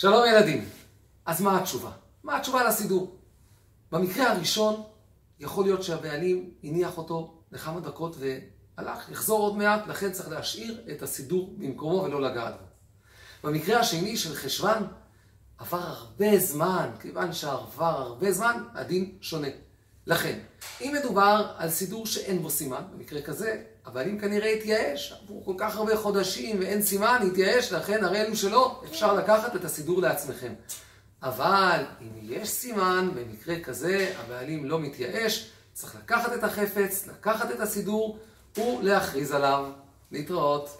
שלום ילדים. אז מה התשובה? מה התשובה לסידור? במקרה הראשון, יכול להיות שהבעלים הניח אותו לכמה דקות והלך, יחזור עוד מעט, לכן צריך להשאיר את הסידור במקומו ולא לגעת בו. במקרה השני של חשוון, עבר הרבה זמן, כיוון שעבר הרבה זמן, הדין שונה. לכן, אם מדובר על סידור שאין בו סימן, במקרה כזה, הבעלים כנראה התייאש, עברו כל כך הרבה חודשים ואין סימן, התייאש, לכן הרי אלו שלא, אפשר לקחת את הסידור לעצמכם. אבל אם יש סימן, במקרה כזה הבעלים לא מתייאש, צריך לקחת את החפץ, לקחת את הסידור ולהכריז עליו. להתראות.